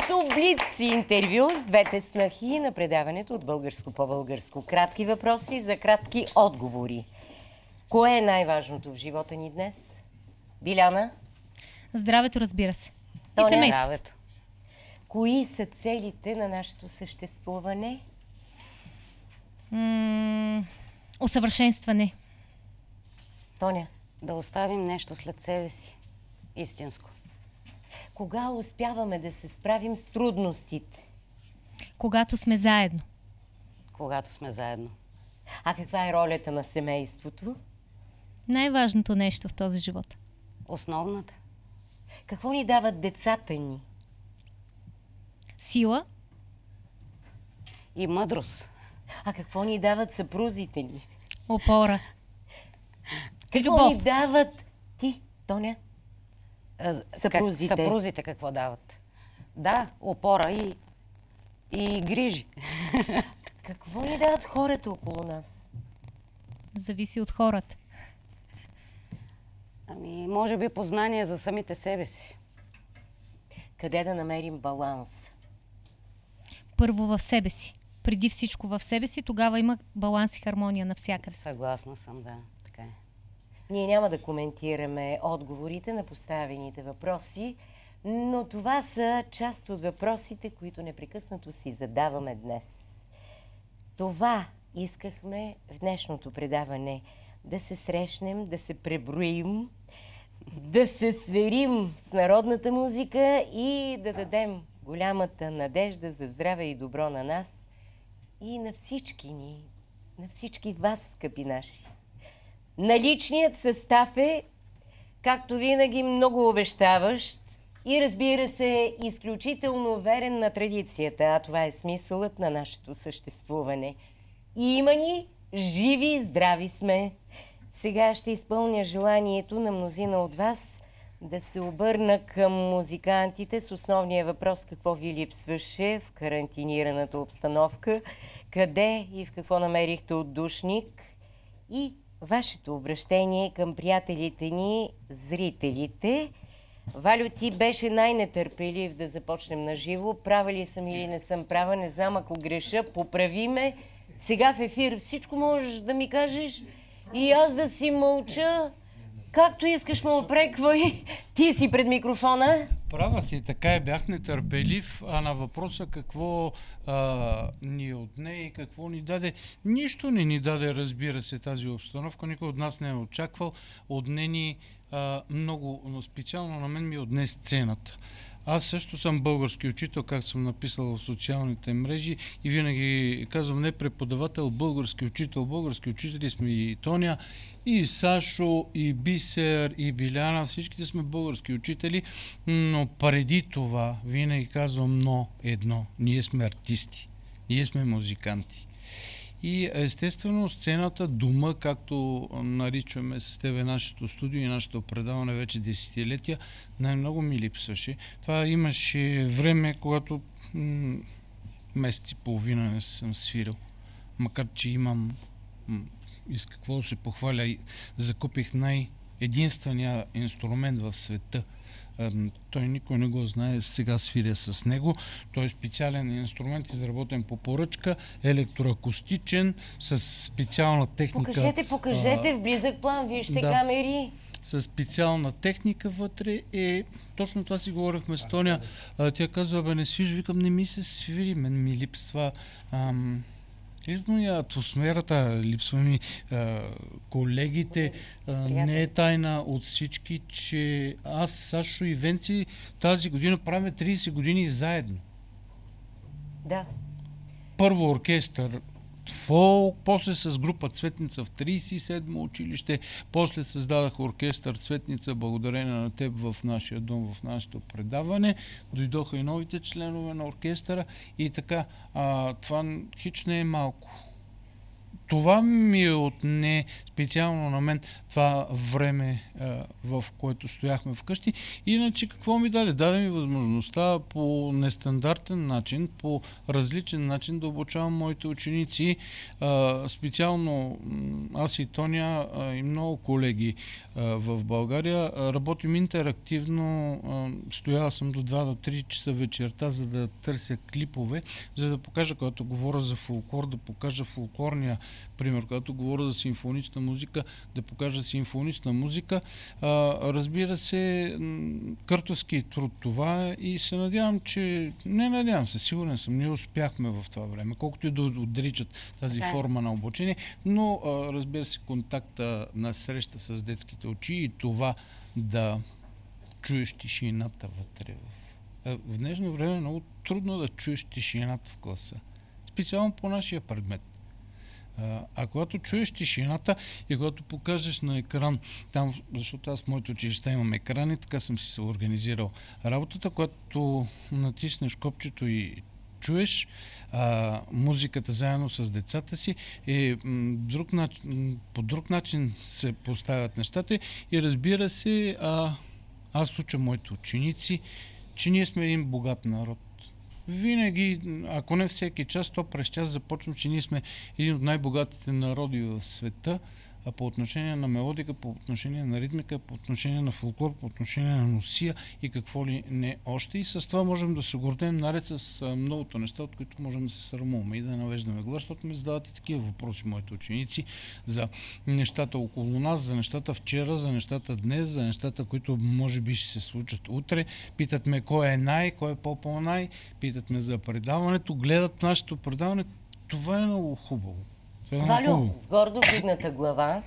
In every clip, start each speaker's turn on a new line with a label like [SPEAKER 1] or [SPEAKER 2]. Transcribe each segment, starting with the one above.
[SPEAKER 1] Нашето блиц интервю с двете снахи на предаването от българско по българско. Кратки въпроси за кратки отговори. Кое е най-важното в живота ни днес? Биляна?
[SPEAKER 2] Здравето, разбира се. И
[SPEAKER 1] Тоня?
[SPEAKER 2] семейството.
[SPEAKER 3] Здравето.
[SPEAKER 1] Кои са целите на нашето съществуване?
[SPEAKER 2] М- усъвършенстване.
[SPEAKER 1] Тоня,
[SPEAKER 3] Да оставим нещо след себе си. Истинско.
[SPEAKER 1] Кога успяваме да се справим с трудностите?
[SPEAKER 2] Когато сме заедно.
[SPEAKER 3] Когато сме заедно.
[SPEAKER 1] А каква е ролята на семейството?
[SPEAKER 2] Най-важното нещо в този живот.
[SPEAKER 3] Основната.
[SPEAKER 1] Какво ни дават децата ни?
[SPEAKER 2] Сила,
[SPEAKER 3] И мъдрост.
[SPEAKER 1] А какво ни дават съпрузите ни?
[SPEAKER 2] опора.
[SPEAKER 1] Какво
[SPEAKER 2] Любов.
[SPEAKER 1] ни дават ти, Тоня?
[SPEAKER 3] А,
[SPEAKER 1] Съпрузите.
[SPEAKER 3] Как, съпрузите какво дават? Да, опора и, и грижи.
[SPEAKER 1] Какво ни дават хората около нас?
[SPEAKER 2] Зависи от хората.
[SPEAKER 3] Ами, може би познание за самите себе си.
[SPEAKER 1] Къде да намерим баланс?
[SPEAKER 2] Първо в себе си. Преди всичко в себе си, тогава има баланс и хармония навсякъде.
[SPEAKER 3] Съгласна съм, да.
[SPEAKER 1] Ние няма да коментираме отговорите на поставените въпроси, но това са част от въпросите, които непрекъснато си задаваме днес. Това искахме в днешното предаване да се срещнем, да се преброим, да се сверим с народната музика и да дадем голямата надежда за здраве и добро на нас и на всички ни, на всички вас, скъпи наши. Наличният състав е, както винаги, много обещаващ и разбира се, изключително верен на традицията, а това е смисълът на нашето съществуване. И има ни, живи и здрави сме. Сега ще изпълня желанието на мнозина от вас да се обърна към музикантите с основния въпрос какво ви липсваше в карантинираната обстановка, къде и в какво намерихте отдушник и вашето обращение към приятелите ни, зрителите. Валю, ти беше най-нетърпелив да започнем на живо. Права ли съм или не съм права, не знам ако греша, поправи ме. Сега в ефир всичко можеш да ми кажеш и аз да си мълча. Както искаш ме опреквай, ти си пред микрофона.
[SPEAKER 4] Права си, така е, бях нетърпелив, а на въпроса какво а, ни отне и какво ни даде, нищо не ни даде, разбира се, тази обстановка, никой от нас не е очаквал, отне ни а, много, но специално на мен ми отне сцената. Аз също съм български учител, как съм написал в социалните мрежи и винаги казвам не преподавател, български учител. Български учители сме и Тоня, и Сашо, и Бисер, и Биляна. Всичките сме български учители, но преди това винаги казвам но едно. Ние сме артисти. Ние сме музиканти. И естествено сцената, дума, както наричаме с тебе нашето студио и нашето предаване вече десетилетия, най-много ми липсваше. Това имаше време, когато м- месец и половина не съм свирил. Макар, че имам м- и с какво се похваля, закупих най-единствения инструмент в света. Той никой не го знае, сега свиря с него. Той е специален инструмент, изработен по поръчка, електроакустичен, с специална техника.
[SPEAKER 1] Покажете, покажете
[SPEAKER 4] а,
[SPEAKER 1] в близък план, вижте
[SPEAKER 4] да.
[SPEAKER 1] камери.
[SPEAKER 4] с специална техника вътре е... Точно това си говорихме с Тоня. Тя казва, бе, не свиж, викам, не ми се свири, мен ми липсва... Ам, Липсва ми атмосферата, липсва ми колегите. А, не е тайна от всички, че аз, Сашо и Венци тази година правим 30 години заедно.
[SPEAKER 1] Да.
[SPEAKER 4] Първо оркестър фолк, после с група Цветница в 37 училище, после създадах оркестър Цветница благодарение на теб в нашия дом, в нашето предаване. Дойдоха и новите членове на оркестъра и така. А, това хич не е малко. Това ми отне специално на мен това време, а, в което стояхме вкъщи. Иначе какво ми даде? Даде ми възможността по нестандартен начин, по различен начин да обучавам моите ученици. А, специално аз и Тоня и много колеги в България работим интерактивно. А, стоял съм до 2 до 3 часа вечерта, за да търся клипове, за да покажа, когато говоря за фолклор, да покажа фолклорния пример, когато говоря за симфонична музика, да покажа симфонична музика. А, разбира се, къртовски труд това и се надявам, че... Не надявам се, сигурен съм, ние успяхме в това време, колкото и да отричат тази
[SPEAKER 3] Така е.
[SPEAKER 4] форма на обучение, но а, разбира се, контакта на среща с детските очи и това да чуеш тишината вътре. В, е, в днешно време е много трудно да чуеш тишината в класа. Специално по нашия предмет. А, когато чуеш тишината и когато покажеш на екран, там, защото аз в моето училище имам екрани, така съм си се организирал работата, когато натиснеш копчето и чуеш а, музиката заедно с децата си, м, друг начин, по друг начин се поставят нещата и разбира се, а, аз уча моите ученици, че ние сме един богат народ. Винаги, ако не всеки час, то през час започвам, че ние сме един от най-богатите народи в света, по отношение на мелодика, по отношение на ритмика, по отношение на фолклор, по отношение на носия и какво ли не още. И с това можем да се гордеем наред с а, многото неща, от които можем да се срамуваме и да навеждаме глас, защото ми задават и такива въпроси моите ученици за нещата около нас, за нещата вчера, за нещата днес, за нещата, които може би ще се случат утре. Питат ме кой е най, кой е по-по-най, питат ме за предаването, гледат нашето предаване. Това е много хубаво.
[SPEAKER 1] Валю, с гордо вдигната глава,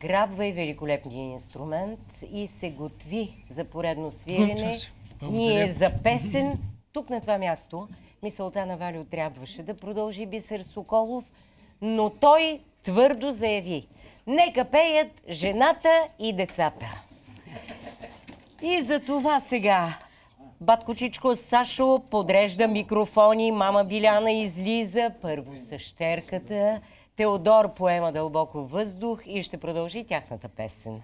[SPEAKER 1] грабвай великолепния инструмент и се готви за поредно свирене. Ние за песен, тук на това място, мисълта на Валю трябваше да продължи Бисер Соколов, но той твърдо заяви. Нека пеят жената и децата. И за това сега Баткочичко Сашо подрежда микрофони, мама Биляна излиза, първо с щерката, Теодор поема дълбоко въздух и ще продължи тяхната песен.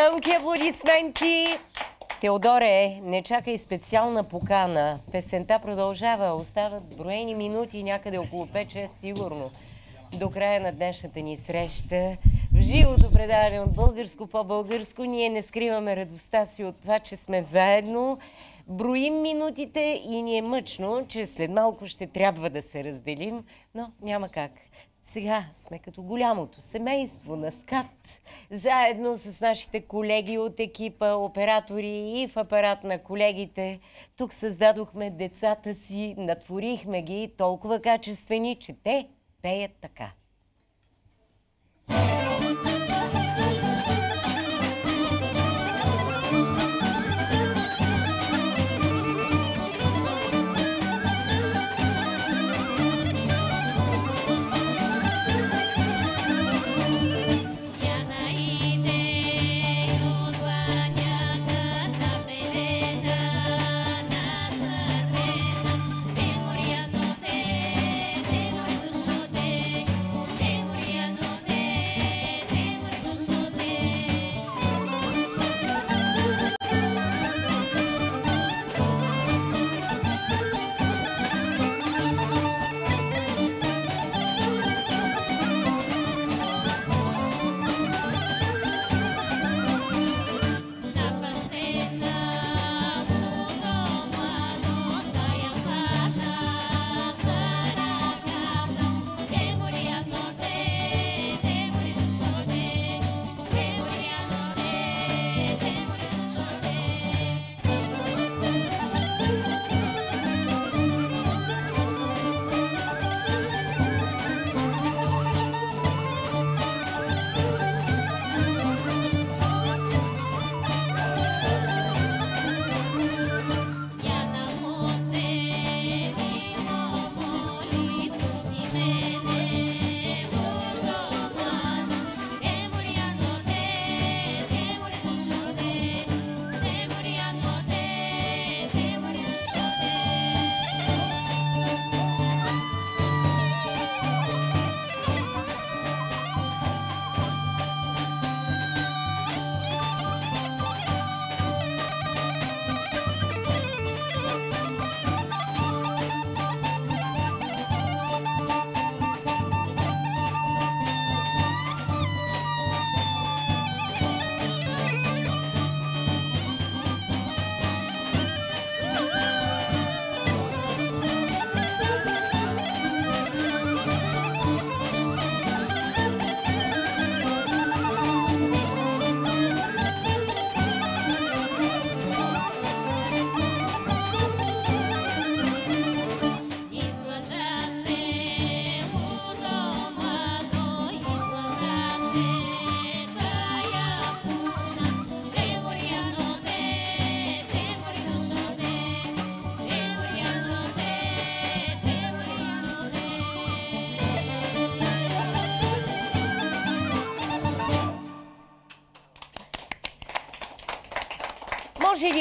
[SPEAKER 1] Гръмки аплодисменти! Теодоре, не чакай специална покана. Песента продължава. Остават броени минути, някъде около 5-6 сигурно. до края на днешната ни среща. В живото предаване от българско по българско ние не скриваме радостта си от това, че сме заедно. Броим минутите и ни е мъчно, че след малко ще трябва да се разделим, но няма как. Сега сме като голямото семейство на СКАТ, заедно с нашите колеги от екипа, оператори и в апарат на колегите. Тук създадохме децата си, натворихме ги толкова качествени, че те пеят така.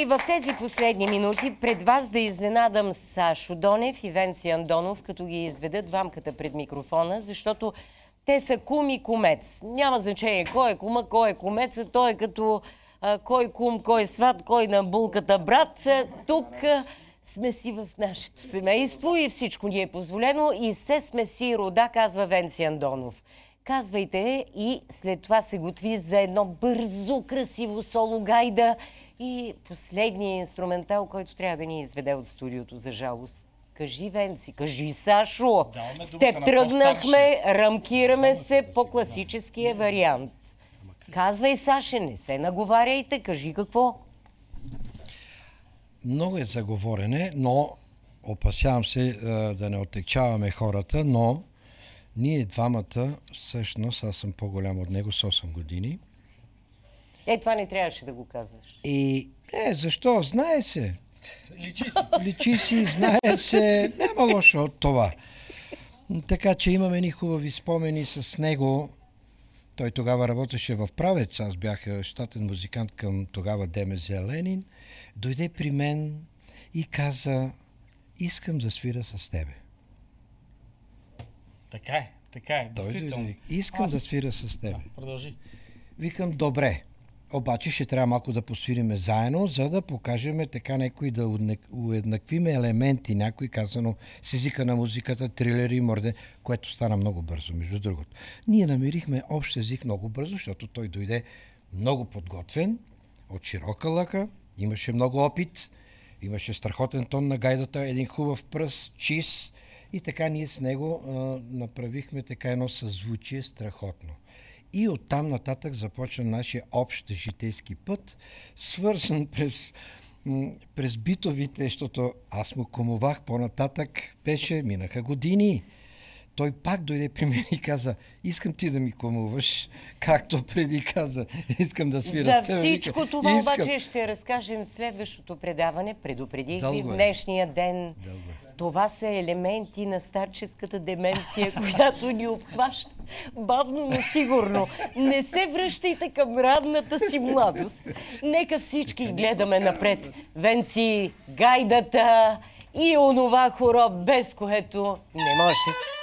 [SPEAKER 1] В тези последни минути пред вас да изненадам Сашо Донев и Венци Андонов, като ги изведат двамката пред микрофона, защото те са кум и кумец. Няма значение кой е кума, кой е кумец, той е като а, кой кум, кой сват, кой на булката брат. А, Тук а, сме си в нашето семейство и всичко ни е позволено и се сме си рода, казва Венци Андонов. Казвайте и след това се готви за едно бързо, красиво соло гайда и последния инструментал, който трябва да ни изведе от студиото, за жалост. Кажи, Венци, кажи, Сашо.
[SPEAKER 5] Даваме
[SPEAKER 1] С теб
[SPEAKER 5] на
[SPEAKER 1] тръгнахме, рамкираме
[SPEAKER 5] Даваме
[SPEAKER 1] се по
[SPEAKER 5] си,
[SPEAKER 1] класическия вариант. Казвай, Саше, не се наговаряйте, кажи какво.
[SPEAKER 6] Много е заговорене, но опасявам се а, да не отекчаваме хората, но ние двамата, всъщност, аз съм по-голям от него с 8 години.
[SPEAKER 1] Е, това не трябваше да го казваш.
[SPEAKER 6] И е, защо? Знае се.
[SPEAKER 5] Личи си.
[SPEAKER 6] Личи си, знае се. Няма лошо от това. Така че имаме ни хубави спомени с него. Той тогава работеше в Правец. Аз бях а, щатен музикант към тогава ДМЗ Ленин. Дойде при мен и каза, искам да свира с тебе.
[SPEAKER 5] Така е, така е,
[SPEAKER 6] Той
[SPEAKER 5] действително.
[SPEAKER 6] дойде, искам
[SPEAKER 5] Аз-
[SPEAKER 6] да свира с теб.
[SPEAKER 5] Продължи.
[SPEAKER 6] Викам, добре. Обаче ще трябва малко да посвириме заедно, за да покажем така някои да уеднак- уеднаквиме елементи, някой казано с езика на музиката, трилери, морде, което стана много бързо, между другото. Ние намерихме общ език много бързо, защото той дойде много подготвен, от широка лъка, имаше много опит, имаше страхотен тон на гайдата, един хубав пръст, чиз и така ние с него а, направихме така едно съзвучие страхотно. И оттам нататък започна нашия общ житейски път, свързан през, през битовите, защото аз му кумувах по-нататък, беше, минаха години. Той пак дойде при мен и каза, искам ти да ми кумуваш, както преди каза, искам да свира
[SPEAKER 1] За
[SPEAKER 6] с теб. Вика,
[SPEAKER 1] всичко това
[SPEAKER 6] «Искам».
[SPEAKER 1] обаче ще разкажем в следващото предаване. Предупредих ви в
[SPEAKER 6] е.
[SPEAKER 1] днешния ден.
[SPEAKER 6] Дълго е.
[SPEAKER 1] Това са елементи на старческата деменция, която ни обхваща бавно, но сигурно. Не се връщайте към радната си младост. Нека всички гледаме напред. Венци, гайдата и онова хоро, без което не може.